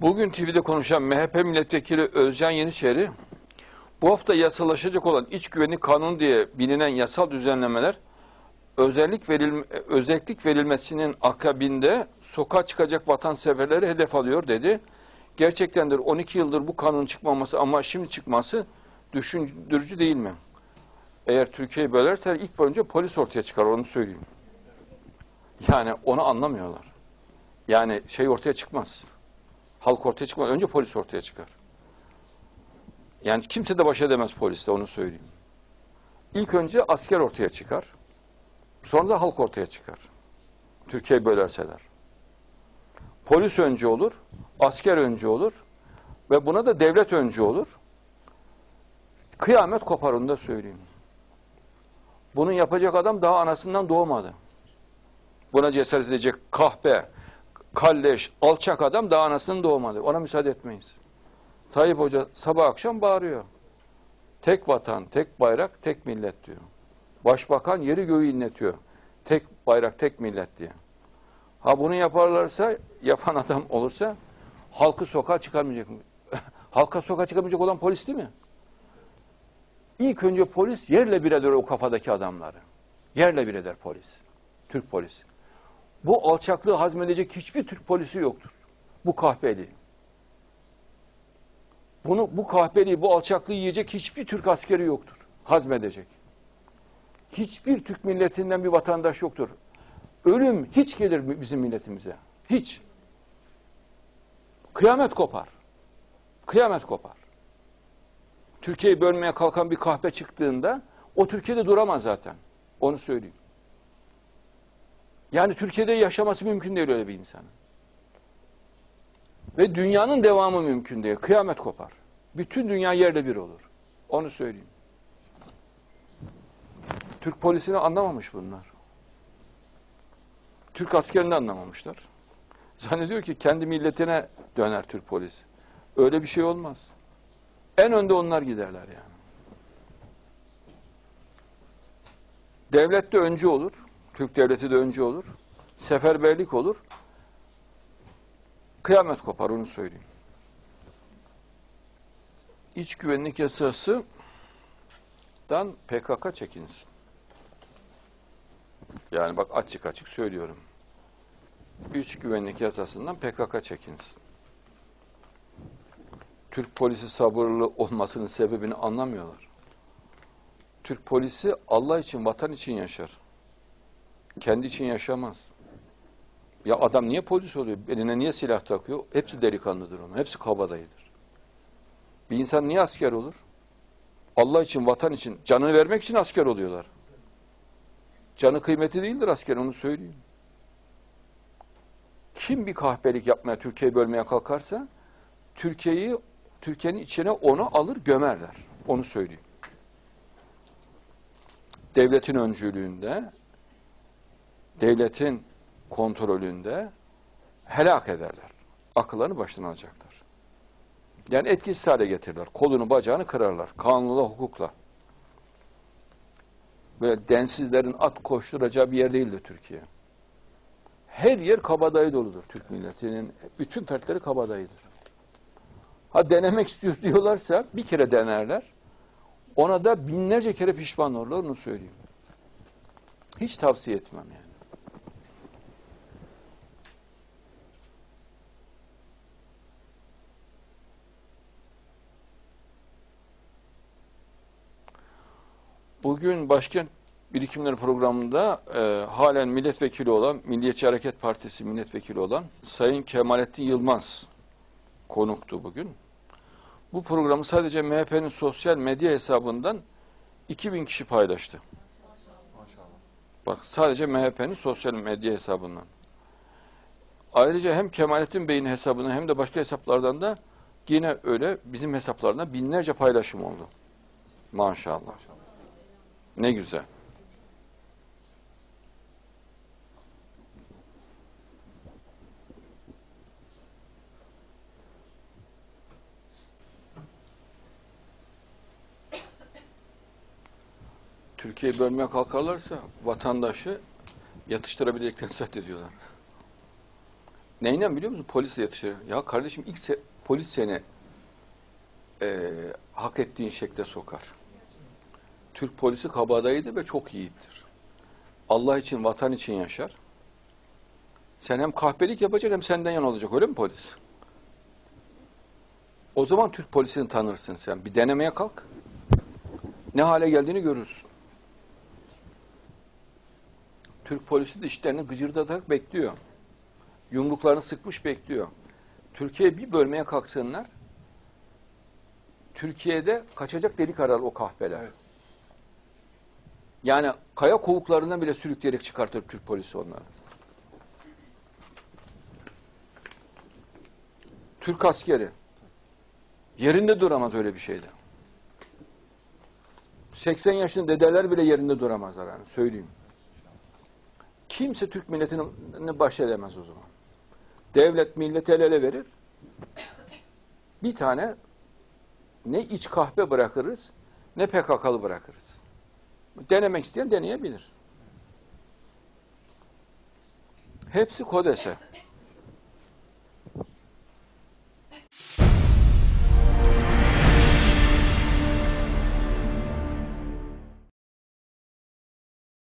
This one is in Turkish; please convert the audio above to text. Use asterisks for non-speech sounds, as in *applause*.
Bugün TV'de konuşan MHP milletvekili Özcan Yeniçeri, bu hafta yasalaşacak olan iç güvenlik kanunu diye bilinen yasal düzenlemeler özellik verilme, özellik verilmesinin akabinde sokağa çıkacak vatanseverleri hedef alıyor dedi. Gerçektendir 12 yıldır bu kanun çıkmaması ama şimdi çıkması düşündürücü değil mi? Eğer Türkiye'yi bölerse ilk önce polis ortaya çıkar onu söyleyeyim. Yani onu anlamıyorlar. Yani şey ortaya çıkmaz. Halk ortaya çıkmaz. Önce polis ortaya çıkar. Yani kimse de baş edemez poliste onu söyleyeyim. İlk önce asker ortaya çıkar. Sonra da halk ortaya çıkar. Türkiye'yi bölerseler. Polis önce olur, asker önce olur ve buna da devlet önce olur. Kıyamet kopar onu da söyleyeyim. Bunu yapacak adam daha anasından doğmadı. Buna cesaret edecek kahpe, kalleş, alçak adam daha anasının doğmadı. Ona müsaade etmeyiz. Tayyip Hoca sabah akşam bağırıyor. Tek vatan, tek bayrak, tek millet diyor. Başbakan yeri göğü inletiyor. Tek bayrak, tek millet diye. Ha bunu yaparlarsa, yapan adam olursa halkı sokağa çıkarmayacak mı? *laughs* Halka sokağa çıkarmayacak olan polis değil mi? İlk önce polis yerle bir eder o kafadaki adamları. Yerle bir eder polis. Türk polisi. Bu alçaklığı hazmedecek hiçbir Türk polisi yoktur. Bu kahpeliği. Bunu, bu kahpeliği, bu alçaklığı yiyecek hiçbir Türk askeri yoktur. Hazmedecek. Hiçbir Türk milletinden bir vatandaş yoktur. Ölüm hiç gelir bizim milletimize. Hiç. Kıyamet kopar. Kıyamet kopar. Türkiye'yi bölmeye kalkan bir kahpe çıktığında o Türkiye'de duramaz zaten. Onu söyleyeyim. Yani Türkiye'de yaşaması mümkün değil öyle bir insanın. Ve dünyanın devamı mümkün değil. Kıyamet kopar. Bütün dünya yerle bir olur. Onu söyleyeyim. Türk polisini anlamamış bunlar. Türk askerini anlamamışlar. Zannediyor ki kendi milletine döner Türk polisi. Öyle bir şey olmaz. En önde onlar giderler yani. Devlet de öncü olur. Türk devleti de öncü olur. Seferberlik olur. Kıyamet kopar onu söyleyeyim. İç güvenlik yasasından PKK çekinsin. Yani bak açık açık söylüyorum. İç güvenlik yasasından PKK çekinsin. Türk polisi sabırlı olmasının sebebini anlamıyorlar. Türk polisi Allah için, vatan için yaşar. Kendi için yaşamaz. Ya adam niye polis oluyor? Eline niye silah takıyor? Hepsi delikanlıdır onun. Hepsi kabadayıdır. Bir insan niye asker olur? Allah için, vatan için, canını vermek için asker oluyorlar. Canı kıymeti değildir asker, onu söyleyeyim. Kim bir kahpelik yapmaya, Türkiye'yi bölmeye kalkarsa, Türkiye'yi, Türkiye'nin içine onu alır gömerler. Onu söyleyeyim. Devletin öncülüğünde, devletin kontrolünde helak ederler. Akıllarını başına alacaklar. Yani etkisiz hale getirirler. Kolunu bacağını kırarlar. Kanunla, hukukla. Böyle densizlerin at koşturacağı bir yer değildir Türkiye. Her yer kabadayı doludur Türk milletinin. Bütün fertleri kabadayıdır. Ha denemek istiyor diyorlarsa bir kere denerler. Ona da binlerce kere pişman olurlar onu söyleyeyim. Hiç tavsiye etmem yani. Bugün başkent birikimleri programında e, halen milletvekili olan, Milliyetçi Hareket Partisi milletvekili olan Sayın Kemalettin Yılmaz konuktu bugün. Bu programı sadece MHP'nin sosyal medya hesabından 2000 kişi paylaştı. Bak sadece MHP'nin sosyal medya hesabından. Ayrıca hem Kemalettin Bey'in hesabına hem de başka hesaplardan da yine öyle bizim hesaplarına binlerce paylaşım oldu. Maşallah. Ne güzel. Türkiye'yi bölmeye kalkarlarsa vatandaşı yatıştırabileceklerini zannediyorlar. Neyle biliyor musun? Polisle yatışıyor. Ya kardeşim ilk se- polis seni eee, hak ettiğin şekle sokar. Türk polisi kabadayıdır ve çok yiğittir. Allah için, vatan için yaşar. Sen hem kahpelik yapacaksın hem senden yan olacak öyle mi polis? O zaman Türk polisini tanırsın sen. Bir denemeye kalk. Ne hale geldiğini görürsün. Türk polisi dişlerini gıcırdatarak bekliyor. Yumruklarını sıkmış bekliyor. Türkiye bir bölmeye kalksınlar. Türkiye'de kaçacak delik arar o kahpeler. Evet. Yani kaya kovuklarından bile sürükleyerek çıkartır Türk polisi onları. Türk askeri yerinde duramaz öyle bir şeyde. 80 yaşında dedeler bile yerinde duramazlar yani söyleyeyim. Kimse Türk milletini baş edemez o zaman. Devlet milleti el ele verir. Bir tane ne iç kahpe bırakırız ne PKK'lı bırakırız. Denemek isteyen deneyebilir. Hepsi kodese.